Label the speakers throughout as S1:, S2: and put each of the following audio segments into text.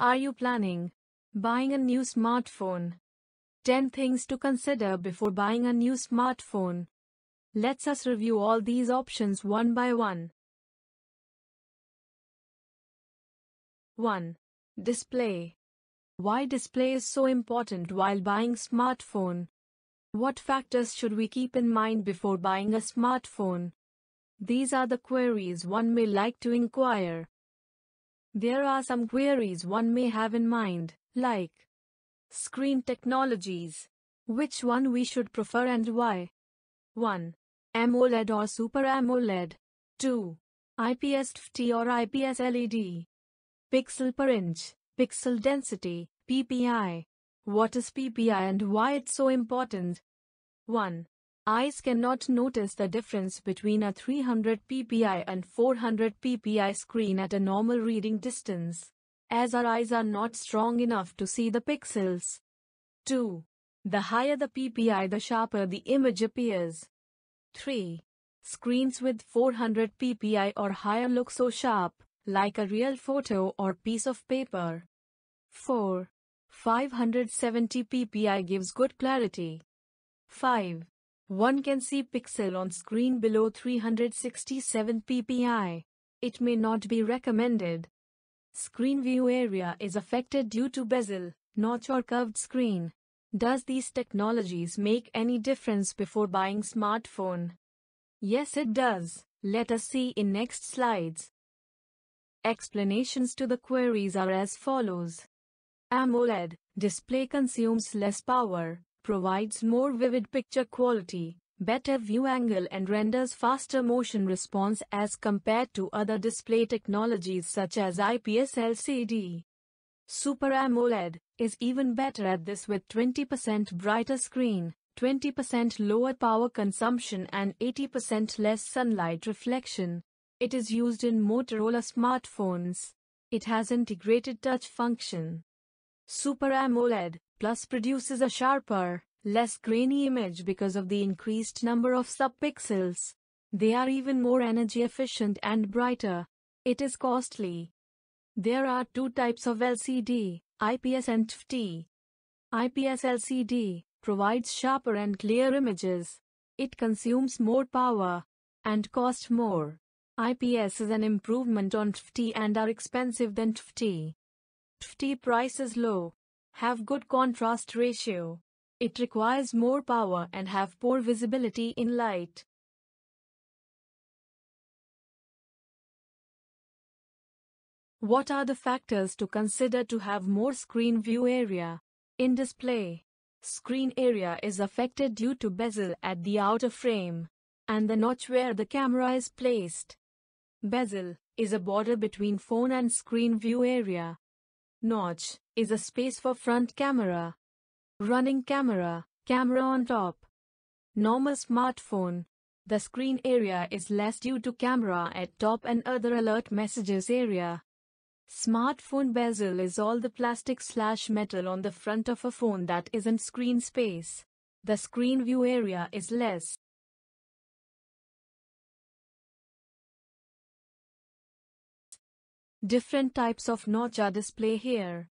S1: Are you planning buying a new smartphone? 10 things to consider before buying a new smartphone. Let's us review all these options one by one. 1. Display. Why display is so important while buying smartphone? What factors should we keep in mind before buying a smartphone? These are the queries one may like to inquire. There are some queries one may have in mind, like Screen technologies. Which one we should prefer and why? 1. AMOLED or Super AMOLED. 2. IPS TFT or IPS LED. Pixel per inch, pixel density, PPI. What is PPI and why it's so important? 1. Eyes cannot notice the difference between a 300 ppi and 400 ppi screen at a normal reading distance, as our eyes are not strong enough to see the pixels. 2. The higher the ppi the sharper the image appears. 3. Screens with 400 ppi or higher look so sharp, like a real photo or piece of paper. 4. 570 ppi gives good clarity. 5. One can see pixel on screen below 367 ppi. It may not be recommended. Screen view area is affected due to bezel, notch or curved screen. Does these technologies make any difference before buying smartphone? Yes it does. Let us see in next slides. Explanations to the queries are as follows. AMOLED display consumes less power, provides more vivid picture quality, better view angle and renders faster motion response as compared to other display technologies such as IPS LCD. Super AMOLED is even better at this with 20% brighter screen, 20% lower power consumption and 80% less sunlight reflection. It is used in Motorola smartphones. It has integrated touch function. Super AMOLED Plus produces a sharper, less grainy image because of the increased number of subpixels. They are even more energy efficient and brighter. It is costly. There are two types of LCD, IPS and TFT. IPS LCD provides sharper and clear images. It consumes more power and costs more. IPS is an improvement on TFT and are expensive than TFT. TFT price is low, have good contrast ratio. It requires more power and have poor visibility in light. What are the factors to consider to have more screen view area? In display, screen area is affected due to bezel at the outer frame and the notch where the camera is placed. Bezel is a border between phone and screen view area. Notch is a space for front camera. Running camera, camera on top. Normal smartphone. The screen area is less due to camera at top and other alert messages area. Smartphone bezel is all the plastic slash metal on the front of a phone that isn't screen space. The screen view area is less. Different types of notch are display here.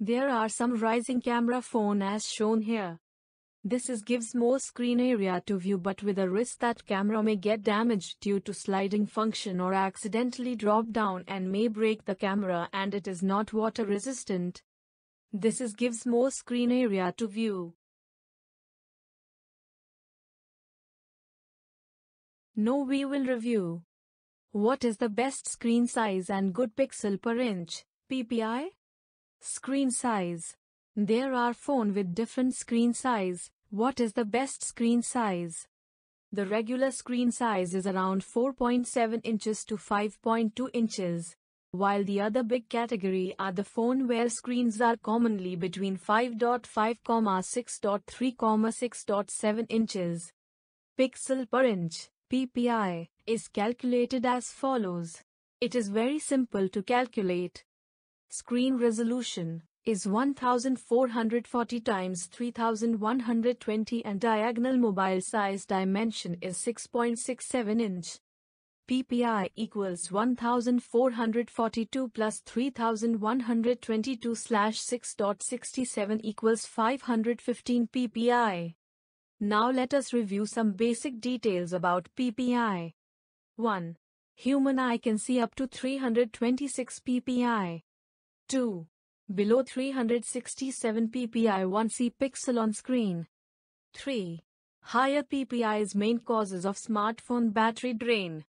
S1: There are some rising camera phone as shown here. This is gives more screen area to view but with a risk that camera may get damaged due to sliding function or accidentally drop down and may break the camera and it is not water resistant. This is gives more screen area to view. No we will review. What is the best screen size and good pixel per inch, PPI? Screen size. There are phone with different screen size. What is the best screen size? The regular screen size is around 4.7 inches to 5.2 inches, while the other big category are the phone where screens are commonly between 5.5, 6.3, 6.7 inches. Pixel per inch. PPI, is calculated as follows. It is very simple to calculate. Screen resolution is 1440 times 3120 and diagonal mobile size dimension is 6.67 inch. PPI equals 1442 plus 3122 slash 6.67 equals 515 PPI. Now let us review some basic details about PPI. 1. Human eye can see up to 326 PPI. 2. Below 367 PPI 1C pixel on screen. 3. Higher PPI is main causes of smartphone battery drain.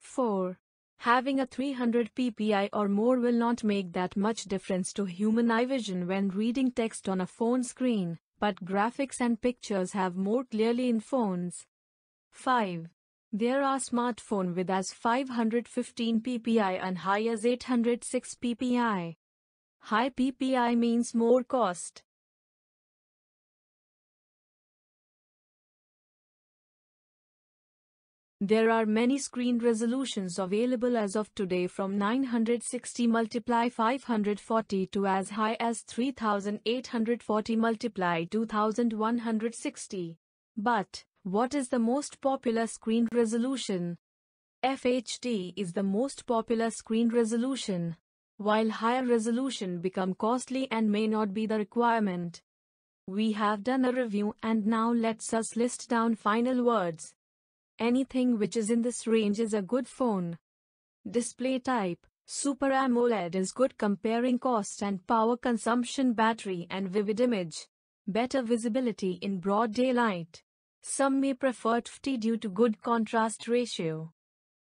S1: 4. Having a 300 ppi or more will not make that much difference to human eye vision when reading text on a phone screen, but graphics and pictures have more clearly in phones. 5. There are smartphone with as 515 ppi and high as 806 ppi. High ppi means more cost. There are many screen resolutions available as of today from 960 multiply 540 to as high as 3840 multiply 2160. But, what is the most popular screen resolution? FHD is the most popular screen resolution. While higher resolution become costly and may not be the requirement. We have done a review and now let's us list down final words. Anything which is in this range is a good phone. Display type Super AMOLED is good comparing cost and power consumption battery and vivid image. Better visibility in broad daylight. Some may prefer TFT due to good contrast ratio.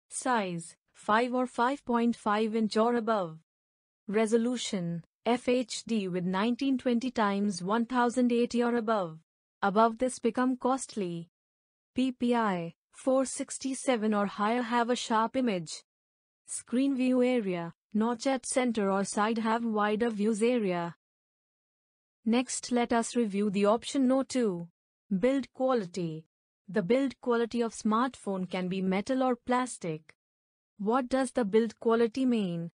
S1: Size 5 or 5.5 inch or above. Resolution FHD with 1920 times 1080 or above. Above this become costly. PPI 467 or higher have a sharp image. Screen view area, notch at center or side have wider views area. Next let us review the option No 2. Build quality. The build quality of smartphone can be metal or plastic. What does the build quality mean?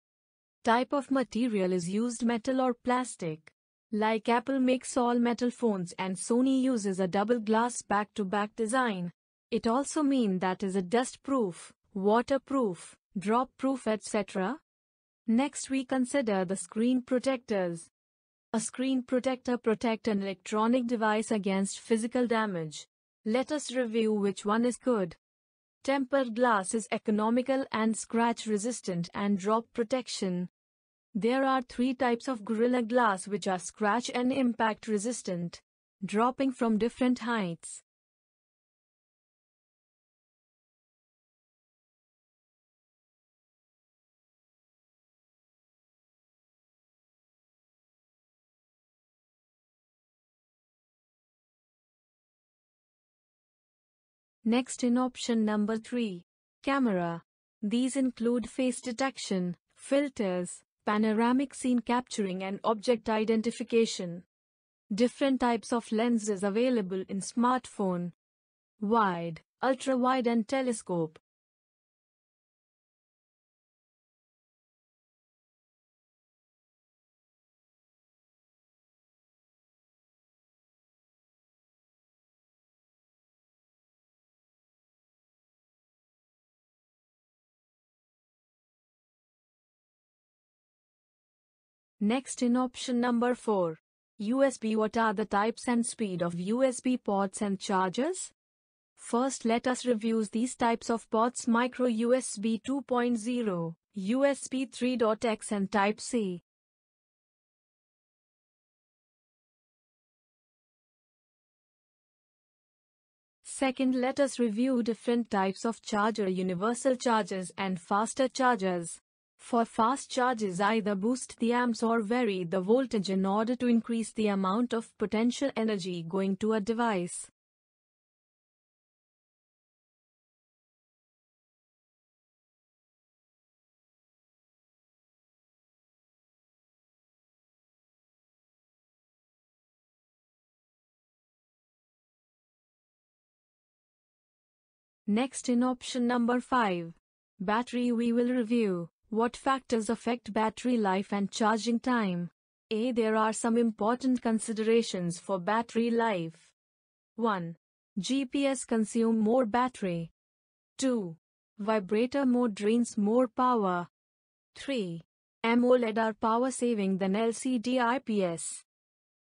S1: Type of material is used metal or plastic. Like Apple makes all metal phones and Sony uses a double glass back-to-back design. It also mean that is a dust-proof, waterproof, drop-proof etc. Next we consider the screen protectors. A screen protector protect an electronic device against physical damage. Let us review which one is good. Tempered glass is economical and scratch resistant and drop protection. There are three types of Gorilla Glass which are scratch and impact resistant, dropping from different heights. Next in option number 3. Camera. These include face detection, filters, panoramic scene capturing and object identification. Different types of lenses available in smartphone. Wide, ultra-wide and telescope. Next in option number 4. USB What are the types and speed of USB ports and chargers? First let us review these types of ports micro USB 2.0, USB 3.x and Type-C. Second let us review different types of charger universal chargers and faster chargers. For fast charges either boost the amps or vary the voltage in order to increase the amount of potential energy going to a device. Next in option number 5. Battery we will review. What factors affect battery life and charging time? A. There are some important considerations for battery life. 1. GPS consume more battery. 2. Vibrator mode drains more power. 3. AMOLED are power saving than LCD IPS.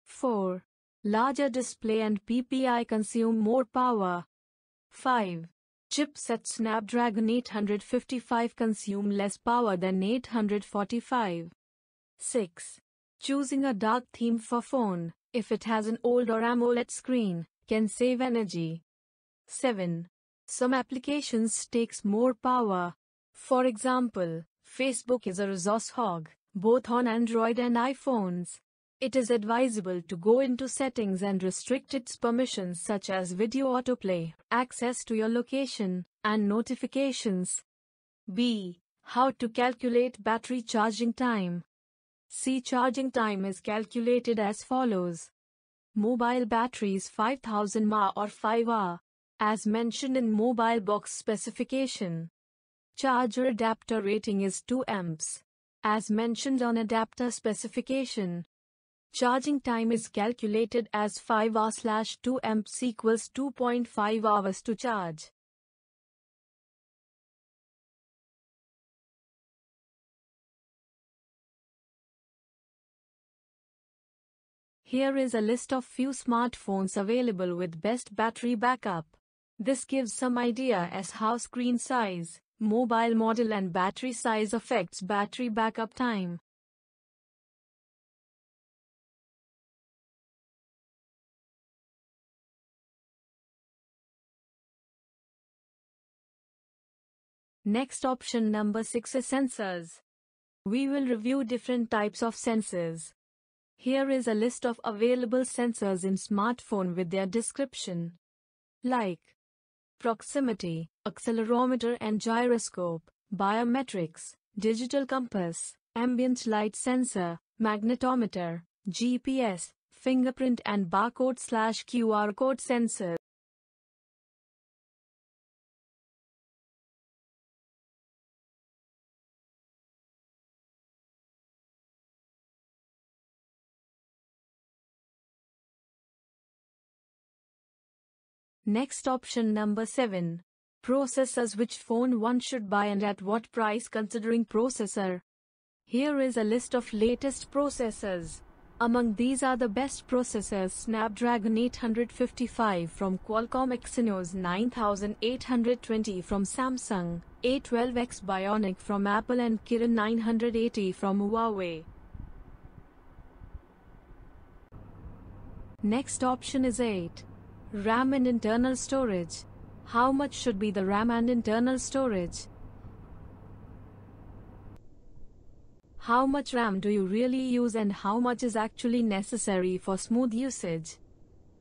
S1: 4. Larger display and PPI consume more power. 5. Chipset Snapdragon 855 consume less power than 845. 6. Choosing a dark theme for phone, if it has an OLED or AMOLED screen, can save energy. 7. Some applications takes more power. For example, Facebook is a resource hog, both on Android and iPhones. It is advisable to go into settings and restrict its permissions such as video autoplay, access to your location, and notifications. B. How to calculate battery charging time. C. Charging time is calculated as follows. Mobile batteries 5000 mAh or 5 hour, as mentioned in mobile box specification. Charger adapter rating is 2 amps, as mentioned on adapter specification. Charging time is calculated as 5 hours slash 2 amps equals 2.5 hours to charge. Here is a list of few smartphones available with best battery backup. This gives some idea as how screen size, mobile model and battery size affects battery backup time. Next option number 6 is sensors. We will review different types of sensors. Here is a list of available sensors in smartphone with their description. Like proximity, accelerometer and gyroscope, biometrics, digital compass, ambient light sensor, magnetometer, GPS, fingerprint and barcode slash QR code sensor. Next option number 7. Processors which phone one should buy and at what price considering processor. Here is a list of latest processors. Among these are the best processors Snapdragon 855 from Qualcomm Exynos 9820 from Samsung, A12X Bionic from Apple and Kirin 980 from Huawei. Next option is 8. RAM and internal storage. How much should be the RAM and internal storage? How much RAM do you really use and how much is actually necessary for smooth usage?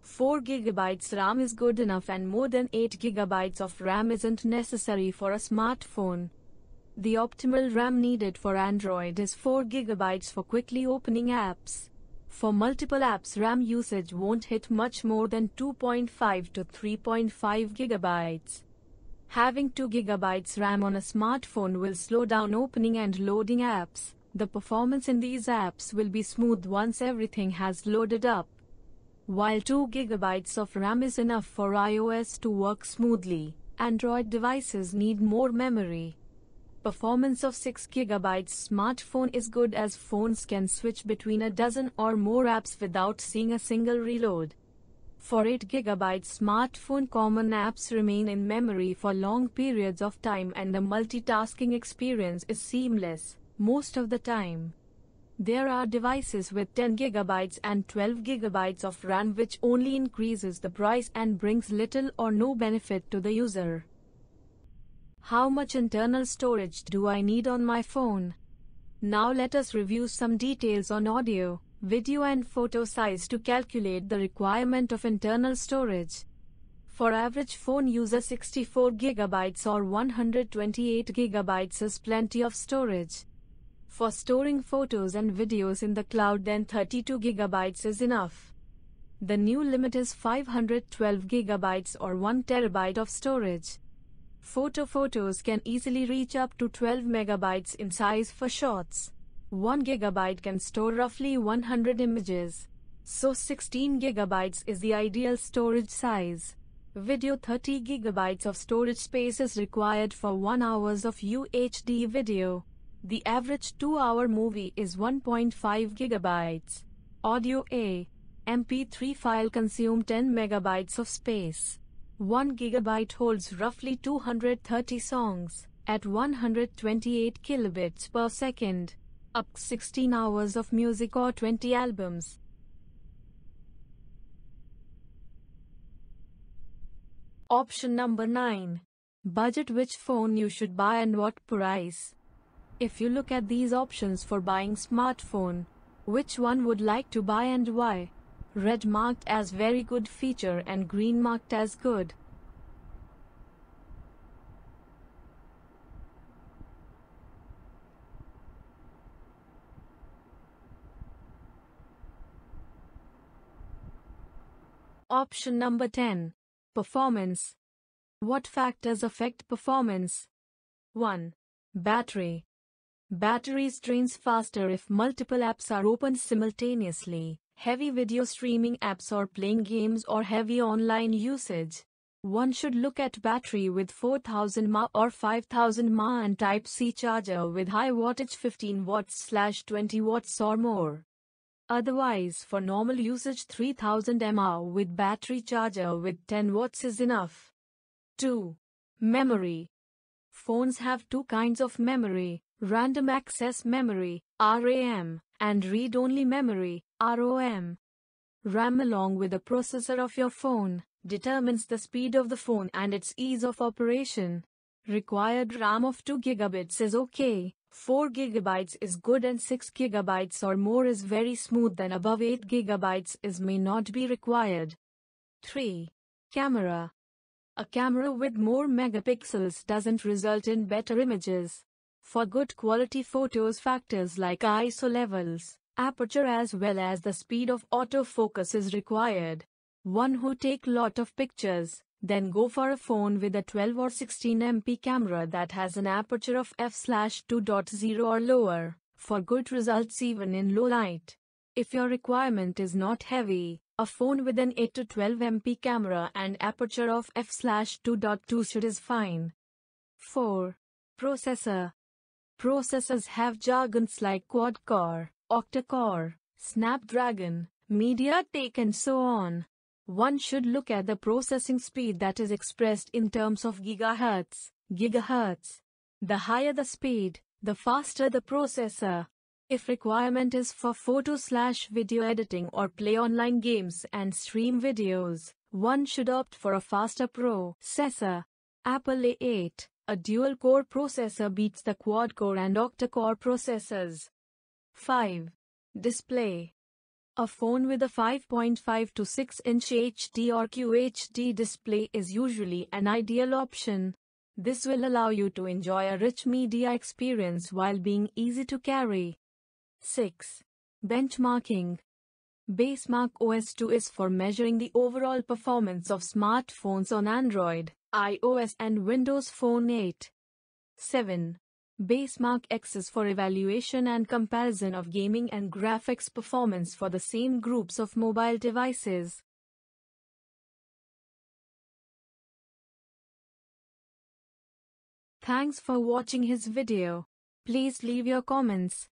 S1: 4 GB RAM is good enough and more than 8 GB of RAM isn't necessary for a smartphone. The optimal RAM needed for Android is 4 GB for quickly opening apps. For multiple apps RAM usage won't hit much more than 2.5 to 3.5 gigabytes. Having 2 gigabytes RAM on a smartphone will slow down opening and loading apps. The performance in these apps will be smooth once everything has loaded up. While 2 gigabytes of RAM is enough for iOS to work smoothly, Android devices need more memory. Performance of 6GB smartphone is good as phones can switch between a dozen or more apps without seeing a single reload. For 8GB smartphone common apps remain in memory for long periods of time and the multitasking experience is seamless most of the time. There are devices with 10 GB and 12 GB of RAM which only increases the price and brings little or no benefit to the user. How much internal storage do I need on my phone? Now let us review some details on audio, video and photo size to calculate the requirement of internal storage. For average phone user 64 GB or 128 GB is plenty of storage. For storing photos and videos in the cloud then 32 GB is enough. The new limit is 512 GB or 1 TB of storage. Photo photos can easily reach up to 12 megabytes in size for shots. 1 gigabyte can store roughly 100 images. So 16 gigabytes is the ideal storage size. Video 30 gigabytes of storage space is required for 1 hours of UHD video. The average 2 hour movie is 1.5 gigabytes. Audio A. MP3 file consume 10 megabytes of space. 1 gigabyte holds roughly 230 songs at 128 kilobits per second. Up 16 hours of music or 20 albums. Option number 9. Budget which phone you should buy and what price. If you look at these options for buying smartphone, which one would like to buy and why? Red marked as very good feature and green marked as good. Option number 10. Performance. What factors affect performance? 1. Battery. Batteries drains faster if multiple apps are opened simultaneously, heavy video streaming apps or playing games or heavy online usage. One should look at battery with 4000 mAh or 5000 mAh and Type-C charger with high wattage 15 watts slash 20 watts or more. Otherwise, for normal usage 3000 mAh with battery charger with 10 watts is enough. 2. Memory. Phones have two kinds of memory, random access memory, RAM, and read-only memory, ROM. RAM along with the processor of your phone determines the speed of the phone and its ease of operation. Required RAM of 2 gigabits is okay, 4 GB is good and 6 GB or more is very smooth and above 8 GB is may not be required. 3. Camera. A camera with more megapixels doesn't result in better images. For good quality photos factors like ISO levels, aperture as well as the speed of autofocus is required. One who take lot of pictures, then go for a phone with a 12 or 16 MP camera that has an aperture of f/2.0 or lower, for good results even in low light. If your requirement is not heavy, a phone with an 8 to 12 MP camera and aperture of f/2.2 should is fine. 4. Processor. Processors have jargons like quad-core, octa-core, Snapdragon, MediaTek and so on. One should look at the processing speed that is expressed in terms of gigahertz, gigahertz. The higher the speed, the faster the processor. If requirement is for photo slash video editing or play online games and stream videos, one should opt for a faster processor. Apple A8, a dual-core processor beats the quad-core and octa-core processors. 5. Display a phone with a 5.5 to 6 inch HD or QHD display is usually an ideal option. This will allow you to enjoy a rich media experience while being easy to carry. 6. Benchmarking Basemark OS 2 is for measuring the overall performance of smartphones on Android, iOS and Windows Phone 8. 7. Basemark X is for evaluation and comparison of gaming and graphics performance for the same groups of mobile devices. Thanks for watching his video. Please leave your comments.